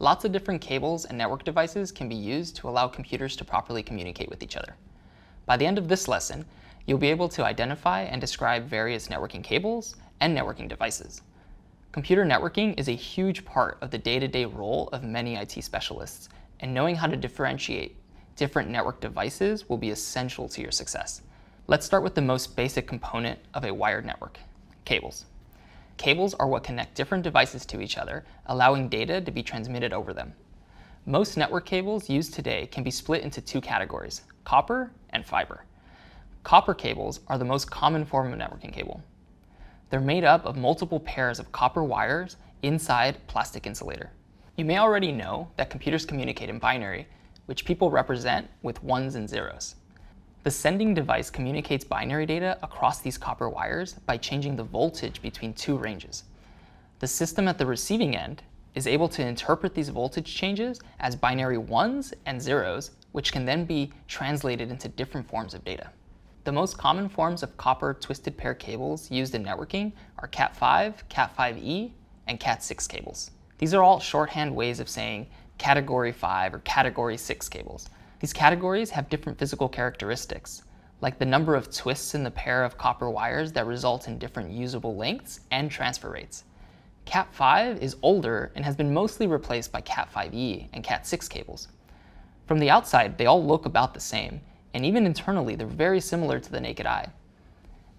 Lots of different cables and network devices can be used to allow computers to properly communicate with each other. By the end of this lesson, you'll be able to identify and describe various networking cables and networking devices. Computer networking is a huge part of the day-to-day -day role of many IT specialists, and knowing how to differentiate different network devices will be essential to your success. Let's start with the most basic component of a wired network, cables. Cables are what connect different devices to each other, allowing data to be transmitted over them. Most network cables used today can be split into two categories, copper and fiber. Copper cables are the most common form of networking cable. They're made up of multiple pairs of copper wires inside plastic insulator. You may already know that computers communicate in binary, which people represent with ones and zeros. The sending device communicates binary data across these copper wires by changing the voltage between two ranges. The system at the receiving end is able to interpret these voltage changes as binary ones and zeros, which can then be translated into different forms of data. The most common forms of copper twisted pair cables used in networking are Cat5, Cat5e, and Cat6 cables. These are all shorthand ways of saying Category 5 or Category 6 cables. These categories have different physical characteristics, like the number of twists in the pair of copper wires that result in different usable lengths and transfer rates. Cat5 is older and has been mostly replaced by Cat5e and Cat6 cables. From the outside, they all look about the same, and even internally, they're very similar to the naked eye.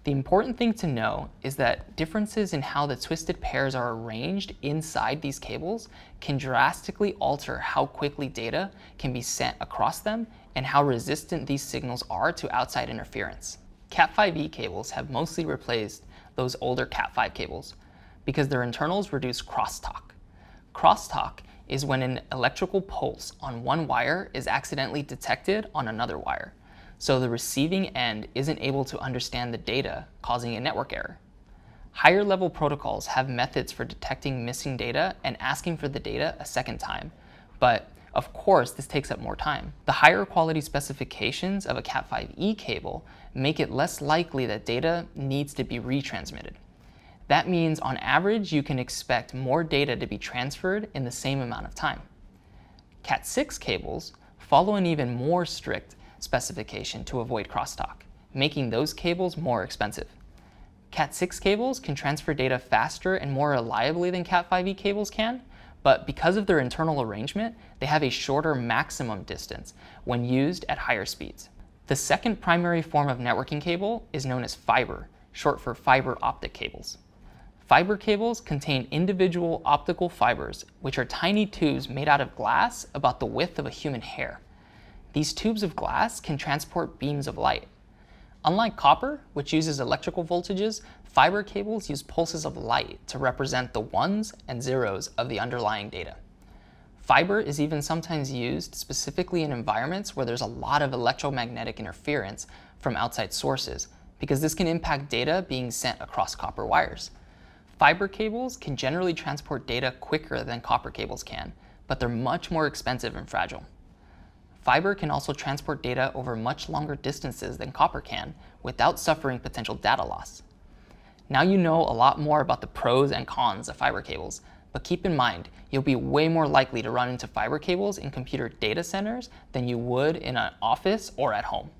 The important thing to know is that differences in how the twisted pairs are arranged inside these cables can drastically alter how quickly data can be sent across them and how resistant these signals are to outside interference. Cat5e cables have mostly replaced those older Cat5 cables because their internals reduce crosstalk. Crosstalk is when an electrical pulse on one wire is accidentally detected on another wire so the receiving end isn't able to understand the data, causing a network error. Higher level protocols have methods for detecting missing data and asking for the data a second time, but of course this takes up more time. The higher quality specifications of a Cat5e cable make it less likely that data needs to be retransmitted. That means on average you can expect more data to be transferred in the same amount of time. Cat6 cables follow an even more strict specification to avoid crosstalk, making those cables more expensive. Cat6 cables can transfer data faster and more reliably than Cat5e cables can, but because of their internal arrangement, they have a shorter maximum distance when used at higher speeds. The second primary form of networking cable is known as fiber, short for fiber optic cables. Fiber cables contain individual optical fibers, which are tiny tubes made out of glass about the width of a human hair. These tubes of glass can transport beams of light. Unlike copper, which uses electrical voltages, fiber cables use pulses of light to represent the ones and zeros of the underlying data. Fiber is even sometimes used specifically in environments where there's a lot of electromagnetic interference from outside sources, because this can impact data being sent across copper wires. Fiber cables can generally transport data quicker than copper cables can, but they're much more expensive and fragile. Fiber can also transport data over much longer distances than copper can without suffering potential data loss. Now you know a lot more about the pros and cons of fiber cables, but keep in mind, you'll be way more likely to run into fiber cables in computer data centers than you would in an office or at home.